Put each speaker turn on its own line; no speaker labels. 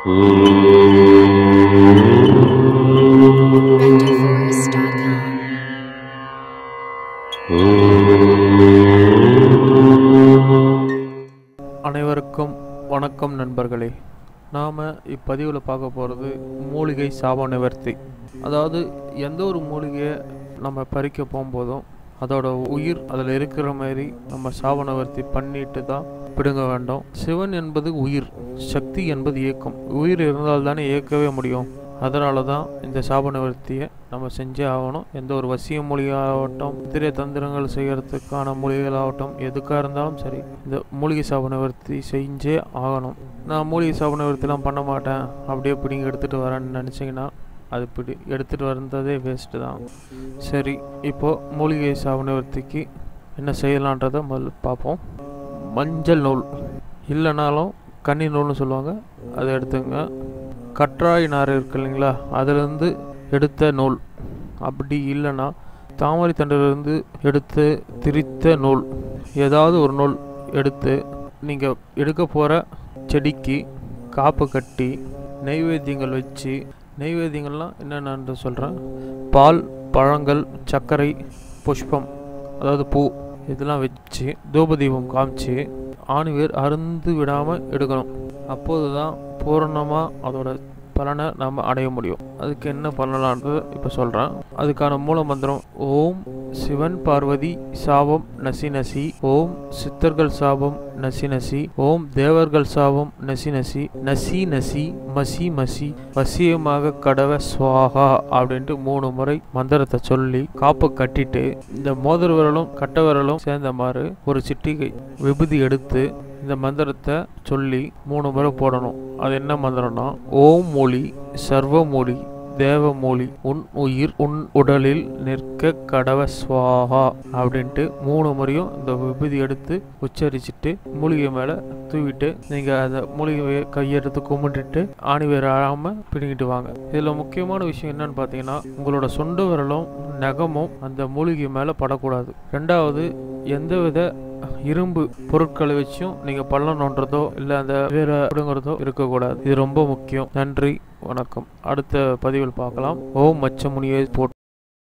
அனைவருக்கும் வணக்கம் நண்பர்களே. நாம் இப்பதிவில் பார்க்க போகிறது மூலிகை சாப நிவர்த்தி. அதாவது எந்த ஒரு மூலிகையை நம்ம பறிக்க போகும்போதும் அதோட உயிர் அதில் இருக்கிற மாதிரி நம்ம சாப பண்ணிட்டு தான் பிடுங்க வேண்டும். சிவன் என்பது உயிர் சக்தி என்பது இயக்கம். உயிர் இருந்தால் தானே இயக்கவே முடியும். அதனால தான் இந்த சாப நிவர்த்தியை நம்ம செஞ்சே ஆகணும். எந்த ஒரு வசிய மொழியாகட்டும் திரை தந்திரங்கள் செய்கிறதுக்கான மொழிகளாகட்டும் எதுக்காக இருந்தாலும் சரி இந்த மூலிகை சாப நிவர்த்தி செஞ்சே ஆகணும். நான் மூலிகை சாப நிவர்த்திலாம் பண்ண மாட்டேன். அப்படியே பிடிங்க எடுத்துகிட்டு வரேன்னு நினச்சிங்கன்னா அது பிடி எடுத்துகிட்டு வந்ததே வேஸ்ட்டு தான். சரி இப்போது மூலிகை சாவணவர்த்திக்கு என்ன செய்யலான்றதை முதல்ல பார்ப்போம். மஞ்சள் நூல். இல்லைனாலும் கன்னி நூல்னு சொல்லுவாங்க அதை எடுத்துங்க கற்றாய் நார் இருக்கு இல்லைங்களா அதுலேருந்து எடுத்த நூல். அப்படி இல்லைன்னா தாமரை தண்டிலிருந்து எடுத்து திரித்த நூல். ஏதாவது ஒரு நூல் எடுத்து நீங்கள் எடுக்க போகிற செடிக்கு காப்பு கட்டி நெய்வேத்தியங்கள் வச்சு நெய்வேத்தியங்கள்லாம் என்னென்னு சொல்கிறேன் பால் பழங்கள் சர்க்கரை புஷ்பம் அதாவது பூ இதெல்லாம் வச்சு தூபதீபம் காமிச்சு ஆணிவேர் அருந்து விடாமல் எடுக்கணும். அப்போது தான் பூரணமாக அதோட பலனை நாம் அடைய முடியும். அதுக்கு என்ன பண்ணலான்றது இப்போ சொல்கிறேன் அதுக்கான மூல மந்திரம் ஓம் சிவன் பார்வதி சாபம் நசி நசி ஓம் சித்தர்கள் சாபம் நசி நசி ஓம் தேவர்கள் சாபம் நசி நசி நசி நசி மசி மசி வசியமாக கடவ சுவாகா அப்படின்ட்டு மூணு முறை மந்திரத்தை சொல்லி காப்பு கட்டிட்டு இந்த மோதிர விரலும் கட்ட விரலும் சேர்ந்த மாதிரி ஒரு சிட்டிகை விபூதி எடுத்து இந்த மந்திரத்தை சொல்லி மூணு முறை போடணும். அது என்ன மந்திரம்னா ஓம் மொழி சர்வ மொழி தேவமூலி உன் உயிர் உன் உடலில் நிற்க கடவ சுவாகா அப்படின்ட்டு மூணு முறையும் இந்த விபூதி எடுத்து உச்சரிச்சுட்டு மூலிகை மேலே தூவிட்டு நீங்கள் அந்த மூலிகையை கையெடுத்து கும்பிட்டுட்டு ஆணி வேறு ஆழாமல் பிடிங்கிட்டு வாங்க. இதில் முக்கியமான விஷயம் என்னன்னு பார்த்தீங்கன்னா உங்களோட சொண்டு விரலும் நகமும் அந்த மூலிகை மேலே படக்கூடாது. ரெண்டாவது எந்தவித இரும்பு பொருட்களை வச்சும் நீங்கள் பள்ளம் நோண்டுறதோ இல்லை அந்த வேற பிடுங்குறதோ இருக்கக்கூடாது. இது ரொம்ப முக்கியம். நன்றி வணக்கம். அடுத்த பதிவில் பார்க்கலாம். ஓம் மச்சமுனியை போட்டு